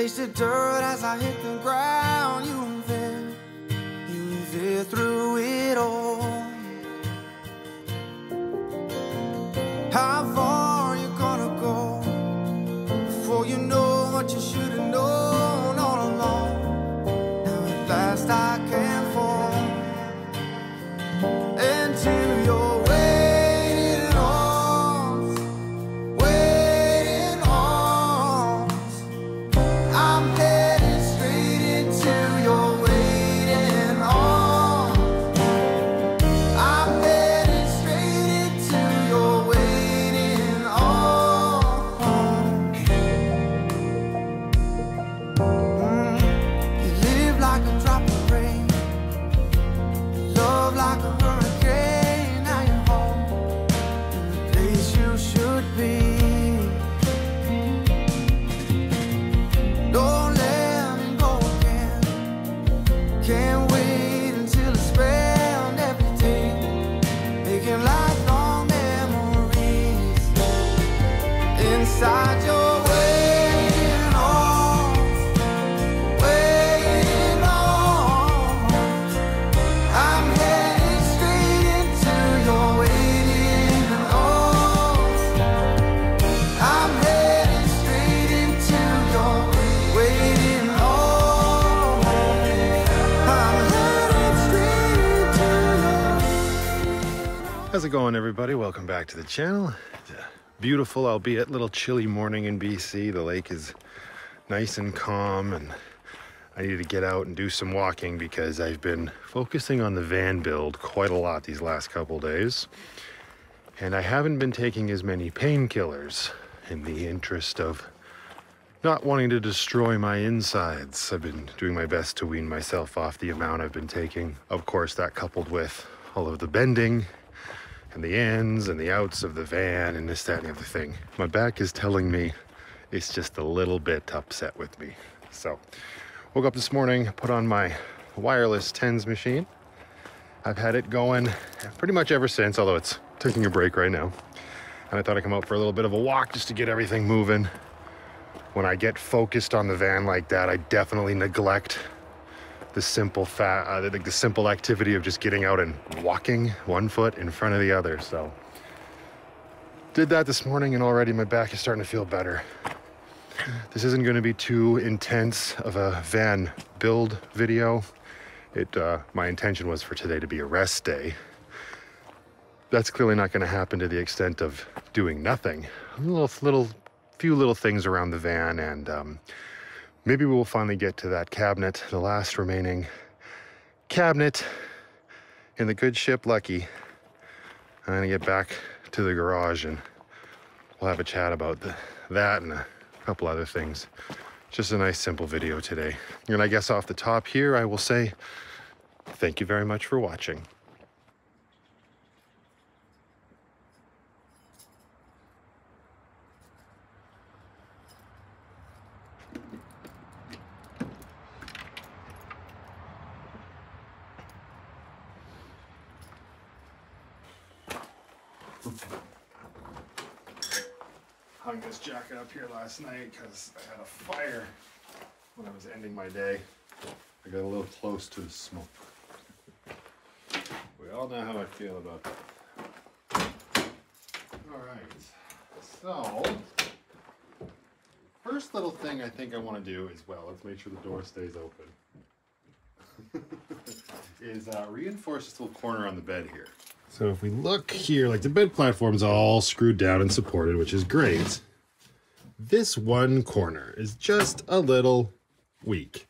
taste the dirt as I hit the ground. You and there, you and through it all. Going, everybody? Welcome back to the channel. Beautiful, albeit little chilly morning in BC. The lake is nice and calm, and I need to get out and do some walking because I've been focusing on the van build quite a lot these last couple days. And I haven't been taking as many painkillers in the interest of not wanting to destroy my insides. I've been doing my best to wean myself off the amount I've been taking. Of course, that coupled with all of the bending and the ins and the outs of the van and this, that, and the other thing. My back is telling me it's just a little bit upset with me. So, woke up this morning, put on my wireless TENS machine. I've had it going pretty much ever since, although it's taking a break right now. And I thought I'd come out for a little bit of a walk just to get everything moving. When I get focused on the van like that, I definitely neglect the simple fa- uh, the, the simple activity of just getting out and walking one foot in front of the other. So did that this morning and already my back is starting to feel better. This isn't going to be too intense of a van build video. It uh, my intention was for today to be a rest day. That's clearly not going to happen to the extent of doing nothing. A little, little, few little things around the van, and um, maybe we will finally get to that cabinet, the last remaining cabinet in the good ship Lucky. I'm gonna get back to the garage and we'll have a chat about the, that and a couple other things. Just a nice simple video today. And I guess off the top here, I will say thank you very much for watching. hung this jacket up here last night because I had a fire when I was ending my day. I got a little close to the smoke. We all know how I feel about that. All right, so first little thing I think I want to do is well, let's make sure the door stays open. is uh, reinforce this little corner on the bed here. So if we look here, like the bed platform's all screwed down and supported, which is great. This one corner is just a little weak.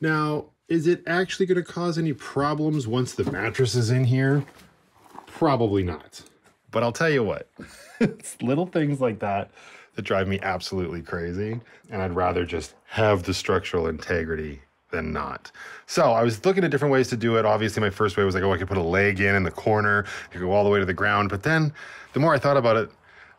Now, is it actually going to cause any problems once the mattress is in here? Probably not. But I'll tell you what, it's little things like that that drive me absolutely crazy. And I'd rather just have the structural integrity than not. So I was looking at different ways to do it. Obviously, my first way was like, oh, I could put a leg in in the corner, you could go all the way to the ground. But then the more I thought about it,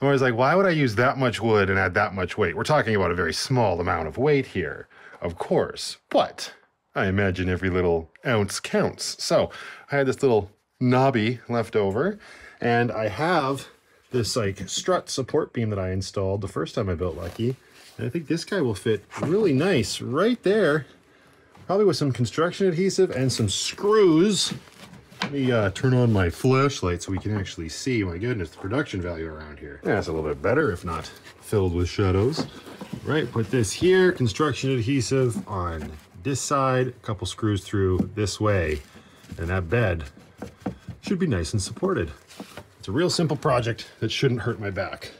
the more I was like, why would I use that much wood and add that much weight? We're talking about a very small amount of weight here, of course. But I imagine every little ounce counts. So I had this little knobby left over, and I have this like strut support beam that I installed the first time I built Lucky. And I think this guy will fit really nice right there. Probably with some construction adhesive and some screws. Let me uh, turn on my flashlight so we can actually see. My goodness, the production value around here. Yeah, it's a little bit better, if not filled with shadows. Right, put this here, construction adhesive on this side, a couple screws through this way, and that bed should be nice and supported. It's a real simple project that shouldn't hurt my back.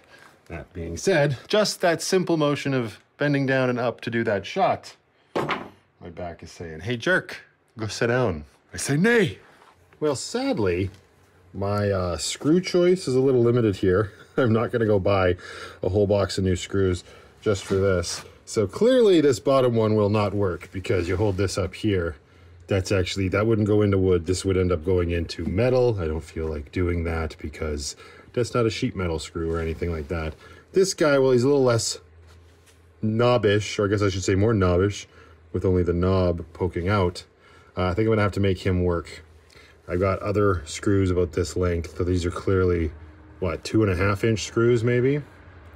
That being said, just that simple motion of bending down and up to do that shot, my back is saying, hey jerk, go sit down. I say nay. Well, sadly, my uh, screw choice is a little limited here. I'm not gonna go buy a whole box of new screws just for this. So clearly this bottom one will not work because you hold this up here. That's actually, that wouldn't go into wood. This would end up going into metal. I don't feel like doing that because that's not a sheet metal screw or anything like that. This guy, well, he's a little less knobbish, or I guess I should say more knobbish, with only the knob poking out. Uh, I think I'm gonna have to make him work. I've got other screws about this length, so these are clearly, what, two and a half inch screws maybe?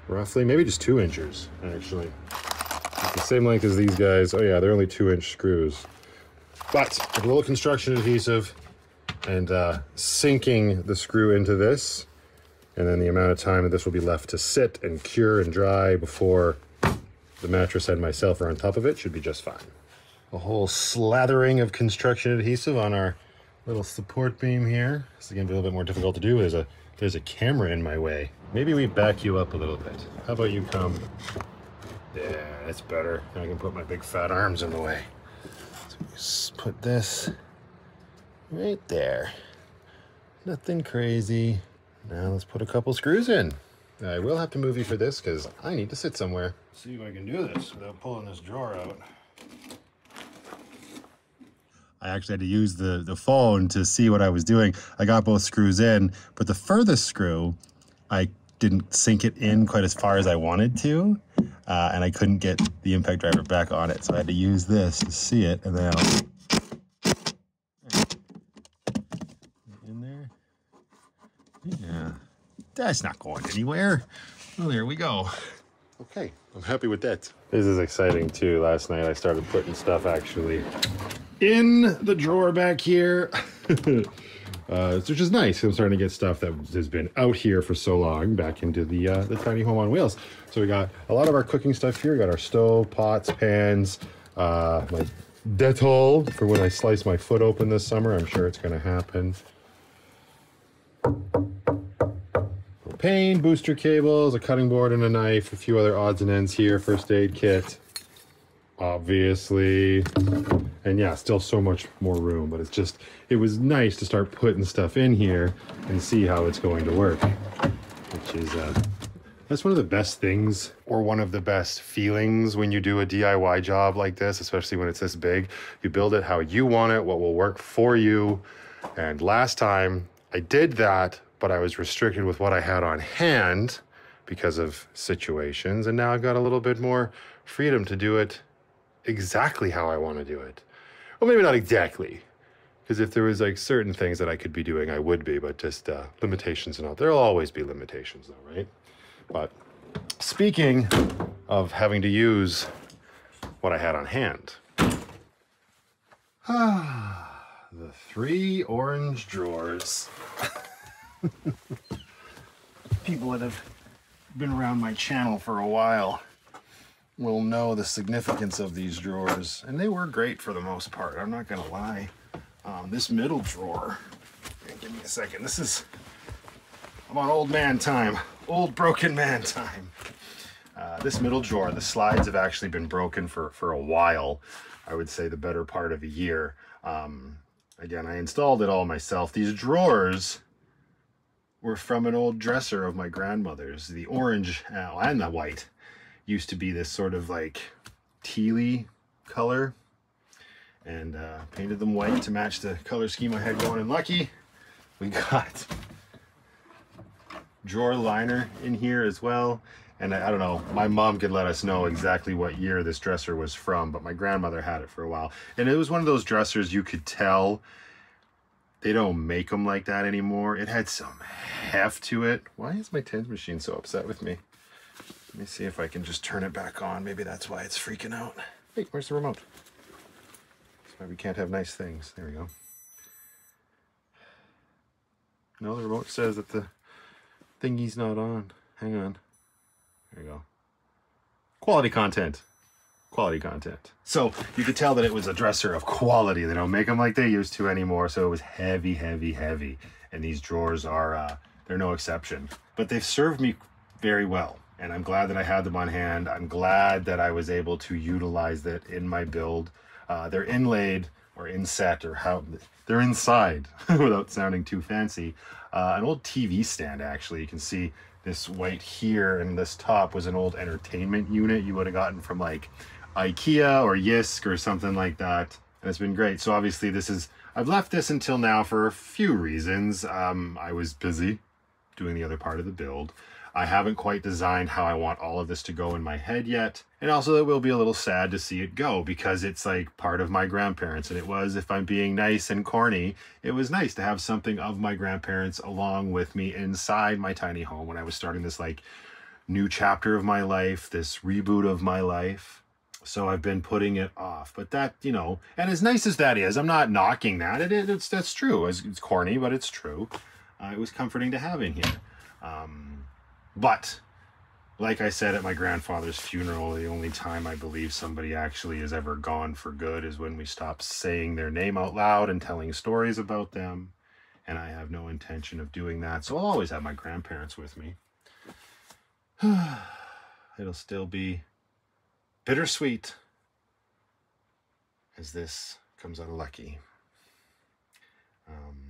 Roughly, maybe just two inches, actually. It's the same length as these guys. Oh yeah, they're only two inch screws. But with a little construction adhesive and uh, sinking the screw into this, and then the amount of time that this will be left to sit and cure and dry before the mattress and myself are on top of it should be just fine. A whole slathering of construction adhesive on our little support beam here. This is gonna be a little bit more difficult to do. There's a there's a camera in my way. Maybe we back you up a little bit. How about you come? Yeah, that's better. I can put my big fat arms in the way. So just put this right there. Nothing crazy. Now let's put a couple screws in. I will have to move you for this because I need to sit somewhere. See if I can do this without pulling this drawer out. I actually had to use the, the phone to see what I was doing. I got both screws in, but the furthest screw, I didn't sink it in quite as far as I wanted to, uh, and I couldn't get the impact driver back on it. So I had to use this to see it, and then I'll... In there? Yeah. That's not going anywhere. Well, there we go. Okay, I'm happy with that. This is exciting too. Last night I started putting stuff actually in the drawer back here. uh, which is nice. I'm starting to get stuff that has been out here for so long back into the uh, the tiny home on wheels. So we got a lot of our cooking stuff here. We got our stove, pots, pans, uh, my Dettol for when I slice my foot open this summer. I'm sure it's going to happen. Propane, booster cables, a cutting board and a knife, a few other odds and ends here, first aid kit, obviously. And yeah, still so much more room, but it's just, it was nice to start putting stuff in here and see how it's going to work, which is, uh, that's one of the best things or one of the best feelings when you do a DIY job like this, especially when it's this big. You build it how you want it, what will work for you. And last time I did that, but I was restricted with what I had on hand because of situations. And now I've got a little bit more freedom to do it exactly how I want to do it. Well, maybe not exactly, because if there was like certain things that I could be doing, I would be, but just uh, limitations and all. There'll always be limitations, though, right? But speaking of having to use what I had on hand, ah, the three orange drawers. People that have been around my channel for a while will know the significance of these drawers, and they were great for the most part. I'm not gonna lie. Um, this middle drawer, give me a second. This is I'm on old man time, old broken man time. Uh, this middle drawer, the slides have actually been broken for for a while. I would say the better part of a year. Um, again, I installed it all myself. These drawers were from an old dresser of my grandmother's. The orange and the white used to be this sort of like tealy color and uh, painted them white to match the color scheme I had going in Lucky. We got drawer liner in here as well. And I, I, don't know, my mom could let us know exactly what year this dresser was from, but my grandmother had it for a while. And it was one of those dressers you could tell they don't make them like that anymore. It had some heft to it. Why is my tens machine so upset with me? Let me see if I can just turn it back on. Maybe that's why it's freaking out. Hey, where's the remote? That's why we can't have nice things. There we go. No, the remote says that the thingy's not on. Hang on. There you go. Quality content. Quality content. So you could tell that it was a dresser of quality. They don't make them like they used to anymore. So it was heavy, heavy, heavy. And these drawers are, uh, they're no exception. But they've served me very well. And I'm glad that I had them on hand. I'm glad that I was able to utilize that in my build. Uh, they're inlaid or inset or how they're inside without sounding too fancy. Uh, an old TV stand, actually. You can see this white here and this top was an old entertainment unit you would have gotten from like IKEA or Jysk or something like that. And it's been great. So obviously this is, I've left this until now for a few reasons. Um, I was busy doing the other part of the build. I haven't quite designed how I want all of this to go in my head yet. And also it will be a little sad to see it go because it's like part of my grandparents. And it was, if I'm being nice and corny, it was nice to have something of my grandparents along with me inside my tiny home when I was starting this like new chapter of my life, this reboot of my life. So I've been putting it off, but that, you know, and as nice as that is, I'm not knocking that. It, it it's, that's true. It's, it's corny, but it's true. Uh, it was comforting to have in here. Um, but like I said at my grandfather's funeral, the only time I believe somebody actually is ever gone for good is when we stop saying their name out loud and telling stories about them. And I have no intention of doing that. So I'll always have my grandparents with me. It'll still be bittersweet as this comes out of Lucky. Um,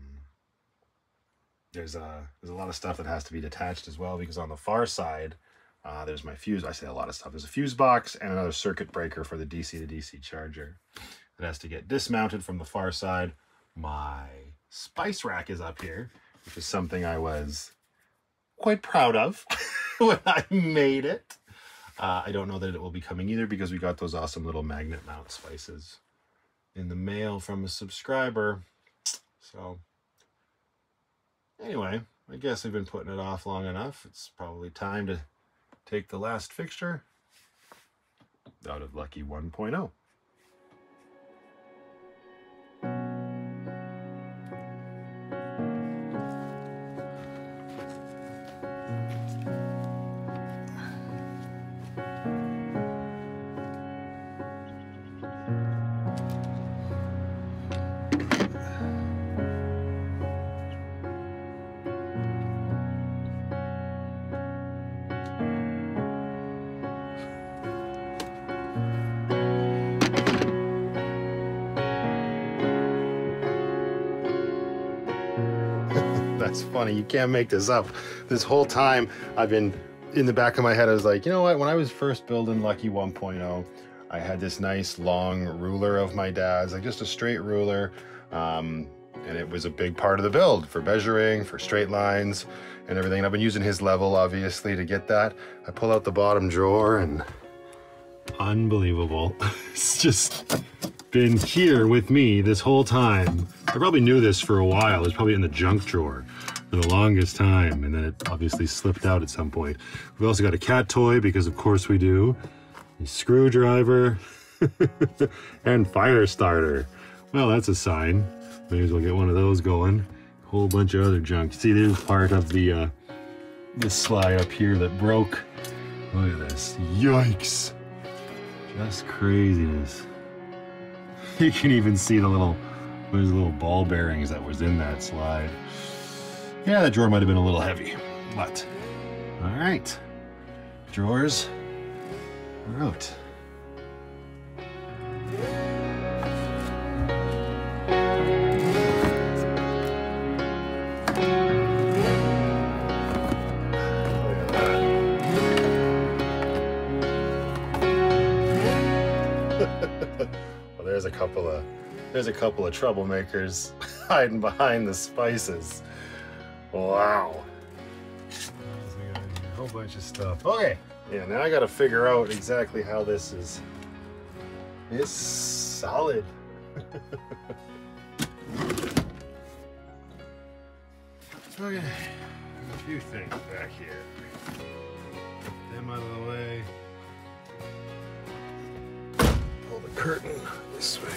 there's a there's a lot of stuff that has to be detached as well because on the far side uh, there's my fuse. I say a lot of stuff. There's a fuse box and another circuit breaker for the DC to DC charger that has to get dismounted from the far side. My spice rack is up here, which is something I was quite proud of when I made it. Uh, I don't know that it will be coming either because we got those awesome little magnet mount spices in the mail from a subscriber. So Anyway, I guess I've been putting it off long enough. It's probably time to take the last fixture out of Lucky 1.0. That's funny. You can't make this up. This whole time I've been in the back of my head, I was like, you know what? When I was first building Lucky 1.0, I had this nice long ruler of my dad's, like just a straight ruler. Um, and it was a big part of the build for measuring, for straight lines and everything. And I've been using his level, obviously, to get that. I pull out the bottom drawer and unbelievable. it's just been here with me this whole time. I probably knew this for a while. It's probably in the junk drawer for the longest time. And then it obviously slipped out at some point. We've also got a cat toy because of course we do. A screwdriver and fire starter. Well, that's a sign. May as well get one of those going. A whole bunch of other junk. See, there's part of the uh, this slide up here that broke. Look at this. Yikes. Just craziness. You can even see the little, those little ball bearings that was in that slide. Yeah, that drawer might have been a little heavy, but all right. Drawers are out. there's a couple of there's a couple of troublemakers hiding behind the spices. Wow. A whole bunch of stuff. Okay. Yeah, now I gotta figure out exactly how this is. It's solid. okay. A few things back here. Get them out of the way. Pull the curtain this way.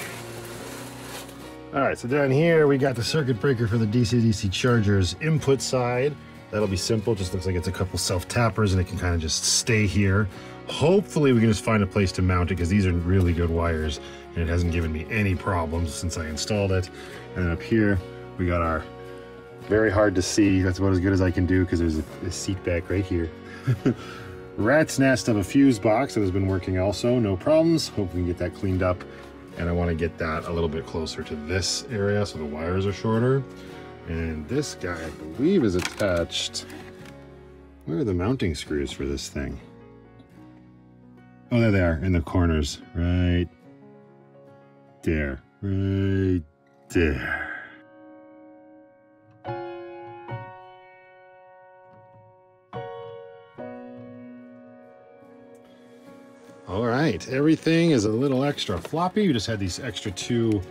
All right, so down here we got the circuit breaker for the DC-DC chargers input side. That'll be simple, just looks like it's a couple self-tappers and it can kind of just stay here. Hopefully we can just find a place to mount it because these are really good wires and it hasn't given me any problems since I installed it. And then up here, we got our very hard to see. That's about as good as I can do because there's a, a seat back right here. Rat's nest of a fuse box that has been working also, no problems. Hope we can get that cleaned up. And I want to get that a little bit closer to this area so the wires are shorter. And this guy, I believe, is attached. Where are the mounting screws for this thing? Oh, there they are in the corners. Right there. Right there. Right, everything is a little extra floppy. We just had these extra two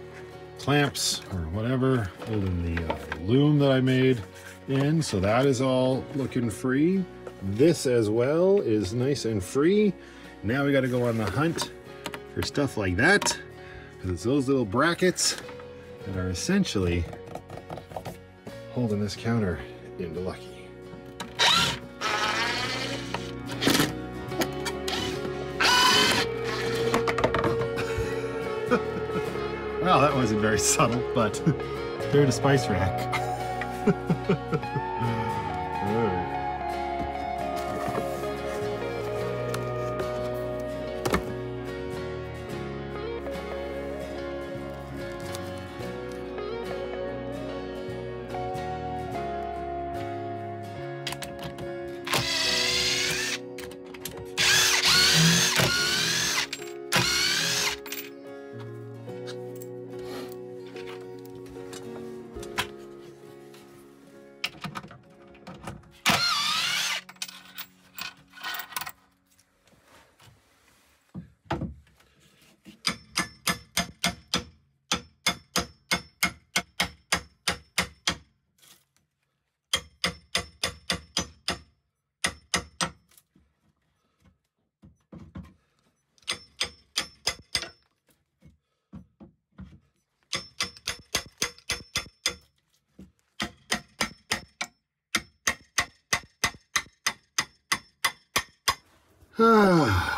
clamps or whatever holding the uh, loom that I made in. So that is all looking free. This as well is nice and free. Now we got to go on the hunt for stuff like that. Because it's those little brackets that are essentially holding this counter into Lucky. Wasn't very subtle, but they're in a spice rack.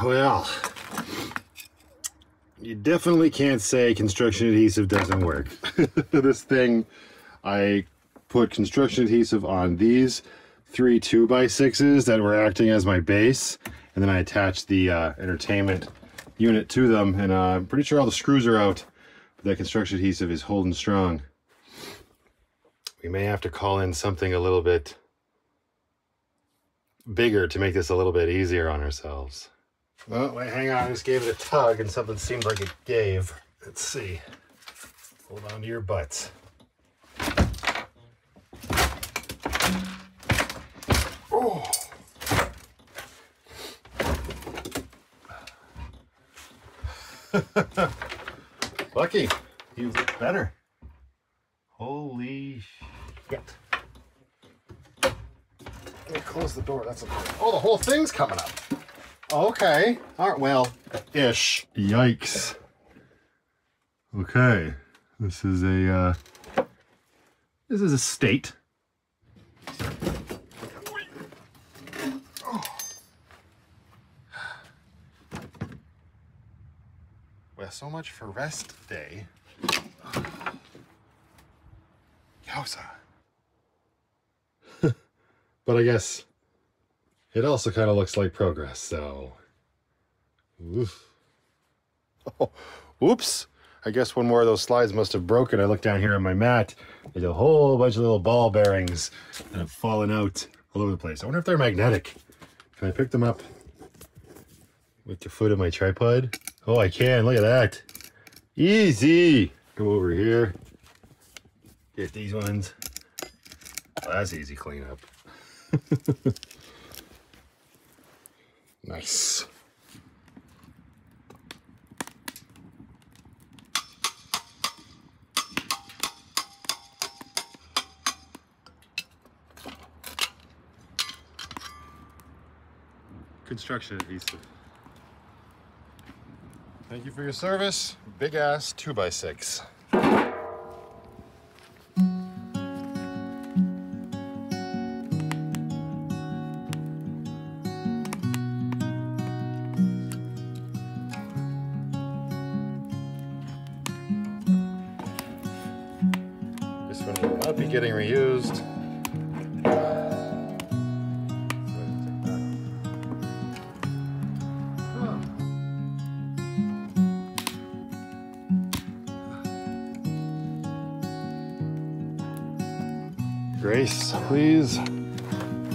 well, you definitely can't say construction adhesive doesn't work. this thing, I put construction adhesive on these three 2x6s that were acting as my base, and then I attached the uh, entertainment unit to them, and uh, I'm pretty sure all the screws are out. But that construction adhesive is holding strong. We may have to call in something a little bit bigger to make this a little bit easier on ourselves. Well, wait, hang on. I just gave it a tug and something seemed like it gave. Let's see. Hold on to your butts. Oh. Lucky, you look better. Holy shit. Let me close the door. That's important. Oh, the whole thing's coming up. Okay. All right. Well, ish. Yikes. Okay. This is a. Uh, this is a state. Oh. Well, so much for rest day. Yowza. but I guess it also kind of looks like progress, so. Oof. Oh, oops. I guess one more of those slides must have broken. I look down here on my mat. There's a whole bunch of little ball bearings that have fallen out all over the place. I wonder if they're magnetic. Can I pick them up with the foot of my tripod? Oh, I can. Look at that. Easy. Come over here. Get these ones. Oh, that's easy cleanup. nice. construction adhesive. Thank you for your service. Big ass 2x6.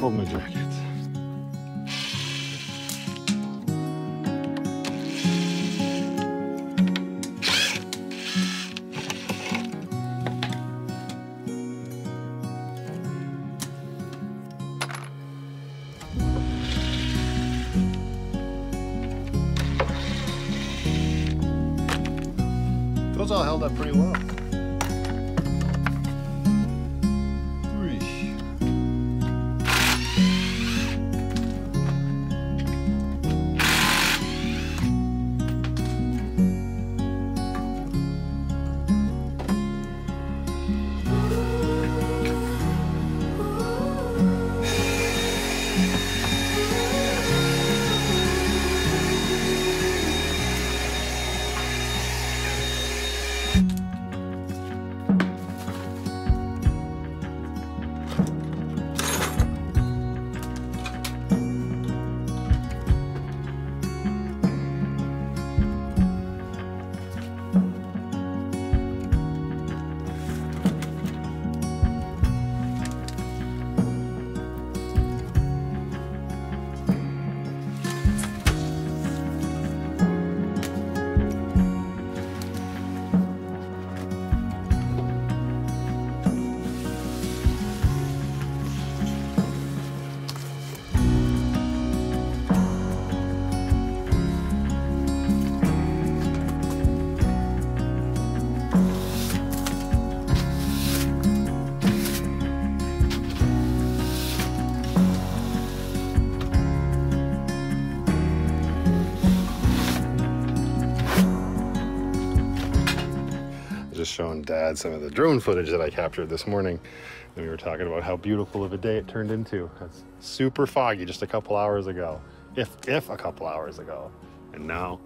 Hold showing dad some of the drone footage that I captured this morning. And we were talking about how beautiful of a day it turned into. It's super foggy just a couple hours ago, if if a couple hours ago. And now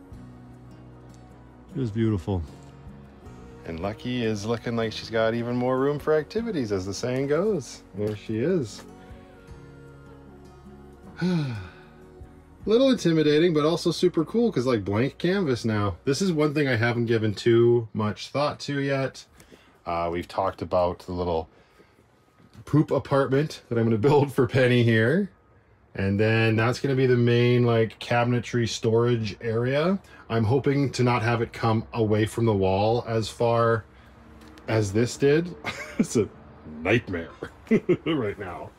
it was beautiful. And Lucky is looking like she's got even more room for activities, as the saying goes. There she is. little intimidating, but also super cool because like blank canvas now. This is one thing I haven't given too much thought to yet. Uh, we've talked about the little poop apartment that I'm going to build for Penny here. And then that's going to be the main like cabinetry storage area. I'm hoping to not have it come away from the wall as far as this did. it's a nightmare right now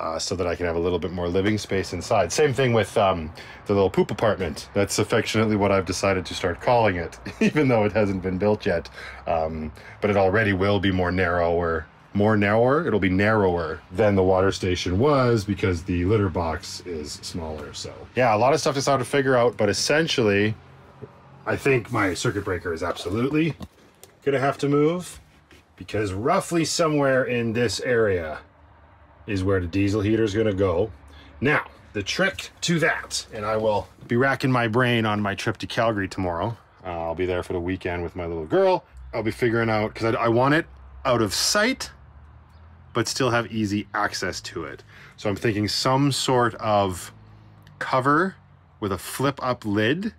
uh, so that I can have a little bit more living space inside. Same thing with um, the little poop apartment. That's affectionately what I've decided to start calling it, even though it hasn't been built yet. Um, but it already will be more narrower. More narrower, it'll be narrower than the water station was because the litter box is smaller. So, yeah, a lot of stuff to start to figure out, but essentially, I think my circuit breaker is absolutely gonna have to move because roughly somewhere in this area is where the diesel heater is going to go. Now, the trick to that, and I will be racking my brain on my trip to Calgary tomorrow. Uh, I'll be there for the weekend with my little girl. I'll be figuring out because I, I want it out of sight, but still have easy access to it. So I'm thinking some sort of cover with a flip up lid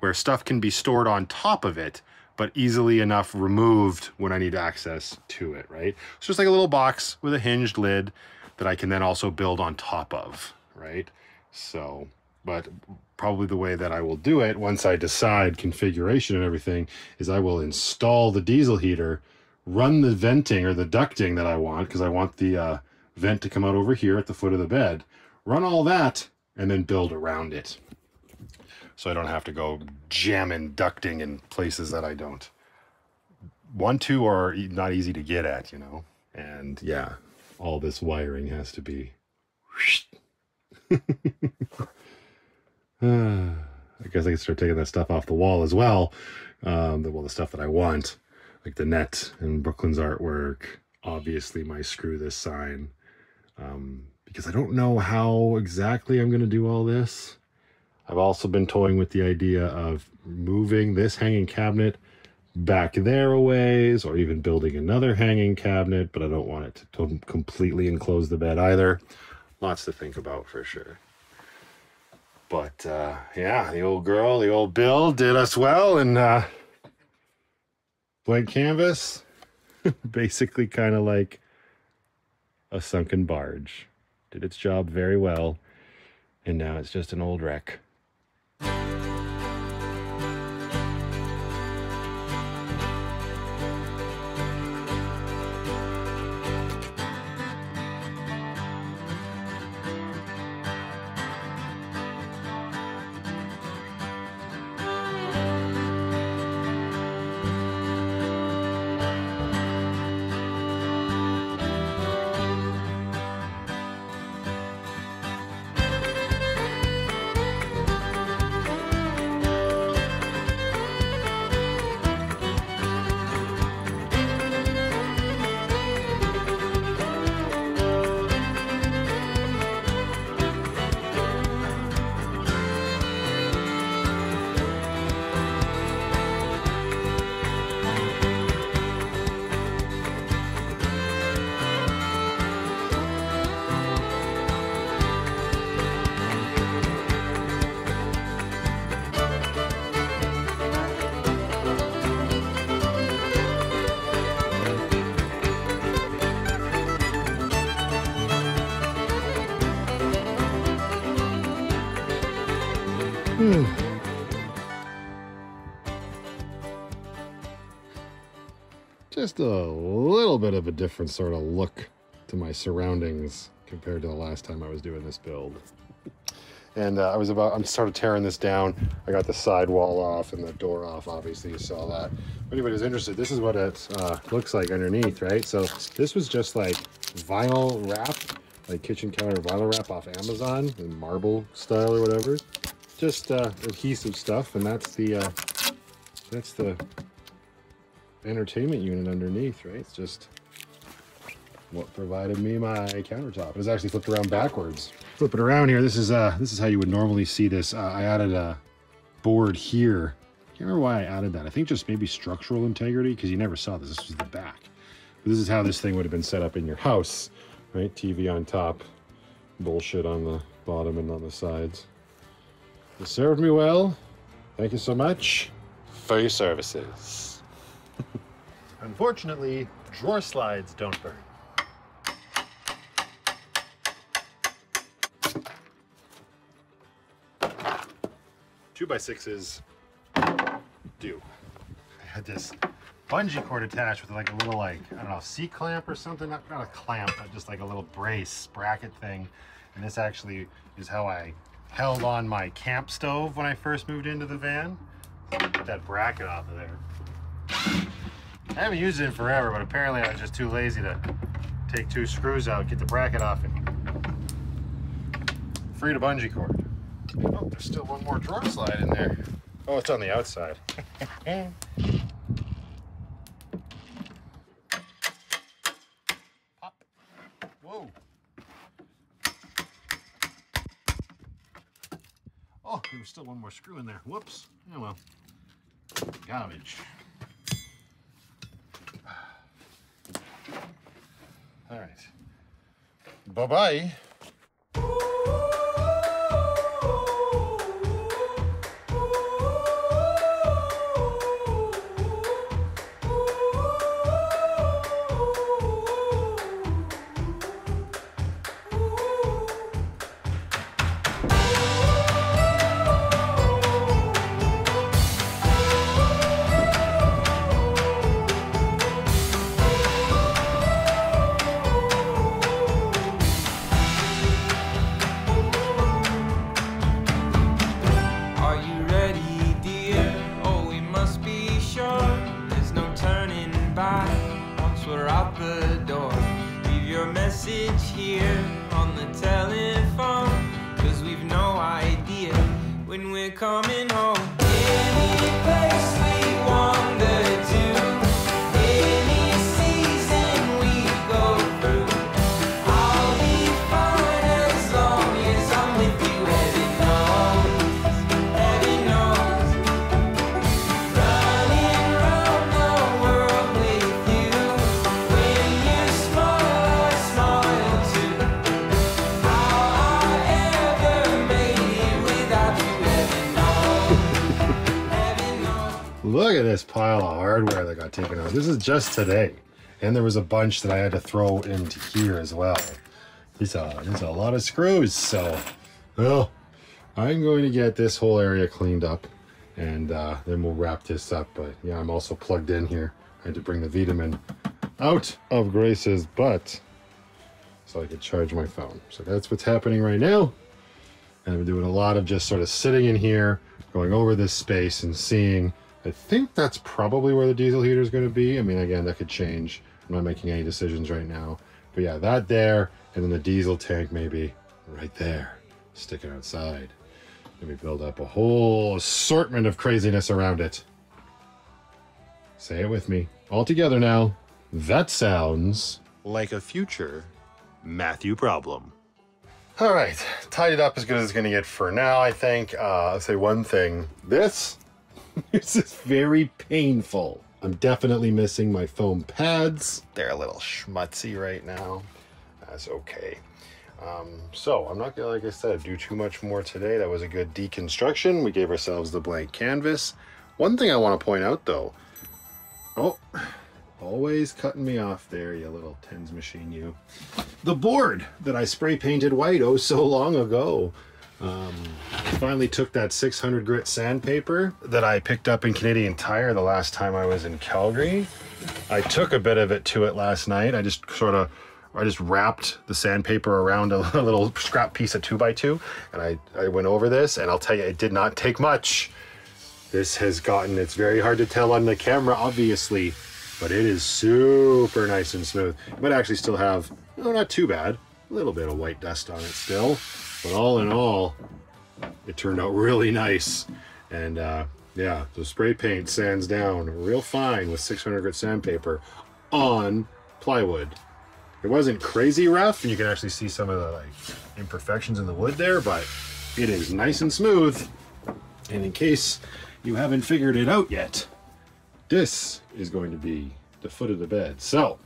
where stuff can be stored on top of it, but easily enough removed when I need access to it, right? So just like a little box with a hinged lid that I can then also build on top of, right? So, but probably the way that I will do it once I decide configuration and everything is I will install the diesel heater, run the venting or the ducting that I want, because I want the uh, vent to come out over here at the foot of the bed, run all that, and then build around it. So I don't have to go jamming ducting in places that I don't want to or e- not easy to get at, you know? And yeah, all this wiring has to be I guess I can start taking that stuff off the wall as well. Um, the, well, the stuff that I want, like the net and Brooklyn's artwork. Obviously, my screw this sign. Um, because I don't know how exactly I'm going to do all this. I've also been toying with the idea of moving this hanging cabinet back there a ways or even building another hanging cabinet, but I don't want it to, completely enclose the bed either. Lots to think about for sure. But uh, yeah, the old girl, the old Bill did us well and uh, blank canvas, basically kind of like a sunken barge. Did its job very well, and now it's just an old wreck. Just a little bit of a different sort of look to my surroundings compared to the last time I was doing this build. And uh, I was about, I'm started tearing this down. I got the side wall off and the door off, obviously you saw that. If anybody who's interested, this is what it uh, looks like underneath, right? So this was just like vinyl wrap, like kitchen counter vinyl wrap off Amazon in marble style or whatever. Just uh, adhesive stuff, and that's the, uh, that's the entertainment unit underneath, right? It's just what provided me my countertop. It was actually flipped around backwards. Flip it around here. This is uh this is how you would normally see this. Uh, I added a board here. I can't remember why I added that. I think just maybe structural integrity because you never saw this. This was the back. But this is how this thing would have been set up in your house, right? TV on top, bullshit on the bottom and on the sides. It served me well. Thank you so much for your services. Unfortunately, drawer slides don't burn. Two by sixes do. I had this bungee cord attached with like a little like, I don't know, C-clamp or something. Not, not a clamp, but just like a little brace bracket thing. And this actually is how I held on my camp stove when I first moved into the van. Get that bracket off of there. I haven't used it in forever, but apparently I was just too lazy to take two screws out, get the bracket off, and free the bungee cord. Oh, there's still one more drawer slide in there. Oh, it's on the outside. Pop. Whoa. Oh, there was still one more screw in there. Whoops. Oh well. Garbage. All right. Bye-bye. Coming home. Look at this pile of hardware that got taken out. This is just today. And there was a bunch that I had to throw into here as well. There's a, there's a lot of screws. So, well, I'm going to get this whole area cleaned up and uh, then we'll wrap this up. But yeah, I'm also plugged in here. I had to bring the VTOMAN out of Grace's butt so I could charge my phone. So that's what's happening right now. And I'm doing a lot of just sort of sitting in here, going over this space and seeing. I think that's probably where the diesel heater is going to be. I mean, again, that could change. I'm not making any decisions right now. But yeah, that there, and then the diesel tank maybe right there, sticking outside. Let me build up a whole assortment of craziness around it. Say it with me. All together now. That sounds like a future Matthew problem. All right, tied it up as good as it's going to get for now, I think. Uh, I'll say one thing. This, This is very painful. I'm definitely missing my foam pads. they're a little schmutzy right now. That's okay. Um, so I'm not gonna, like I said, do too much more today. That was a good deconstruction. We gave ourselves the blank canvas. One thing I want to point out though. Oh, always cutting me off there, you little tens machine, you. The board that I spray painted white oh so long ago. Um, I finally took that 600 grit sandpaper that I picked up in Canadian Tire the last time I was in Calgary. I took a bit of it to it last night. I just sort of, I just wrapped the sandpaper around a, little scrap piece of two by two, and I, I went over this, and I'll tell you, it did not take much. This has gotten, it's very hard to tell on the camera, obviously, but it is super nice and smooth. It might actually still have, no, not too bad, a little bit of white dust on it still, but all in all, it turned out really nice. And uh, yeah, the spray paint sands down real fine with 600 grit sandpaper on plywood. It wasn't crazy rough, and you can actually see some of the like imperfections in the wood there, but it is nice and smooth. And in case you haven't figured it out yet, this is going to be the foot of the bed. So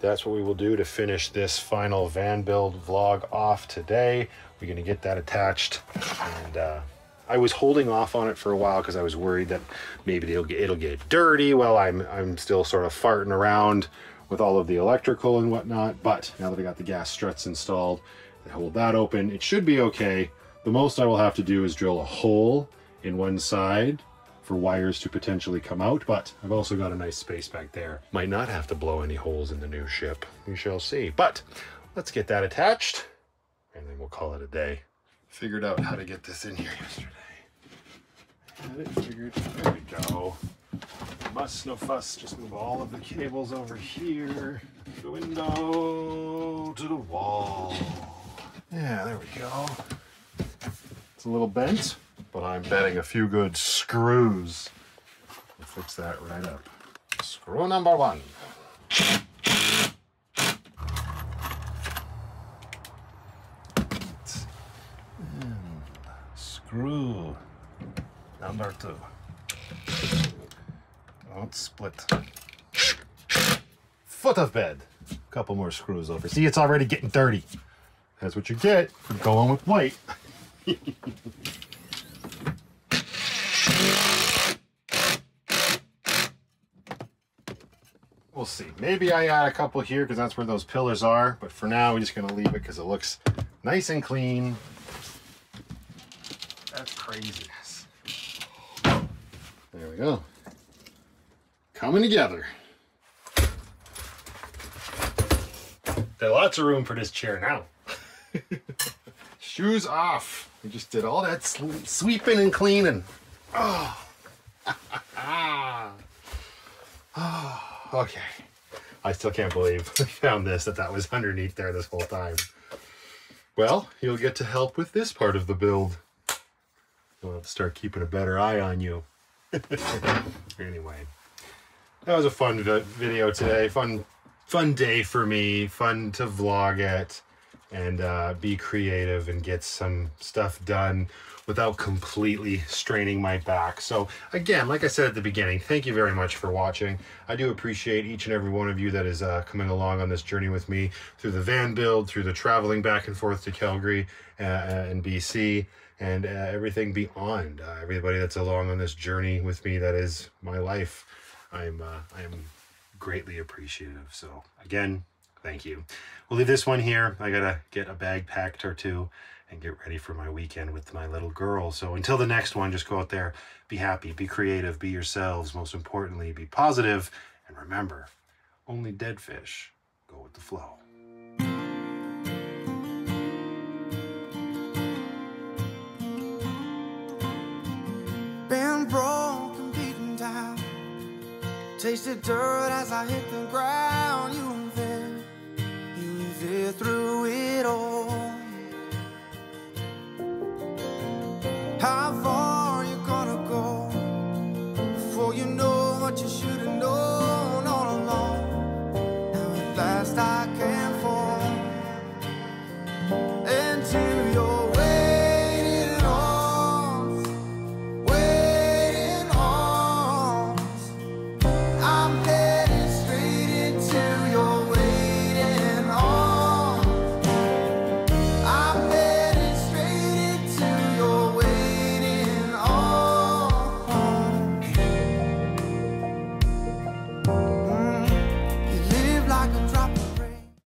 that's what we will do to finish this final van build vlog off today. We're gonna get that attached, and uh, I was holding off on it for a while because I was worried that maybe it'll get it'll get dirty while I'm I'm still sort of farting around with all of the electrical and whatnot. But now that I got the gas struts installed, I hold that open. It should be okay. The most I will have to do is drill a hole in one side for wires to potentially come out, but I've also got a nice space back there. Might not have to blow any holes in the new ship. We shall see. But let's get that attached we'll call it a day. Figured out how to get this in here yesterday. Had it figured. There we go. Must no fuss. Just move all of the cables over here. The window to the wall. Yeah, there we go. It's a little bent, but I'm betting a few good screws will fix that right up. Screw number one. And screw number two. Don't split. Foot of bed. A couple more screws over. See, it's already getting dirty. That's what you get for going with white. We'll see. Maybe I add a couple here because that's where those pillars are. But for now, we're just going to leave it because it looks nice and clean. Craziness. There we go. Coming together. There's lots of room for this chair now. Shoes off. We just did all that sweeping and cleaning. Oh. okay. I still can't believe I found this, that that was underneath there this whole time. Well, you'll get to help with this part of the build. I'll have to start keeping a better eye on you. anyway, that was a fun vi- video today. Fun, fun day for me. Fun to vlog it and uh, be creative and get some stuff done without completely straining my back. So again, like I said at the beginning, thank you very much for watching. I do appreciate each and every one of you that is uh, coming along on this journey with me through the van build, through the traveling back and forth to Calgary uh, and BC, and uh, everything beyond. Uh, everybody that's along on this journey with me, that is my life. I'm uh, I am greatly appreciative. So again, thank you. We'll leave this one here. I gotta get a bag packed or two and get ready for my weekend with my little girl. So until the next one, just go out there, be happy, be creative, be yourselves. Most importantly, be positive, and remember, only dead fish go with the flow. Tasted dirt as I hit the ground. You were there, you were there through it all.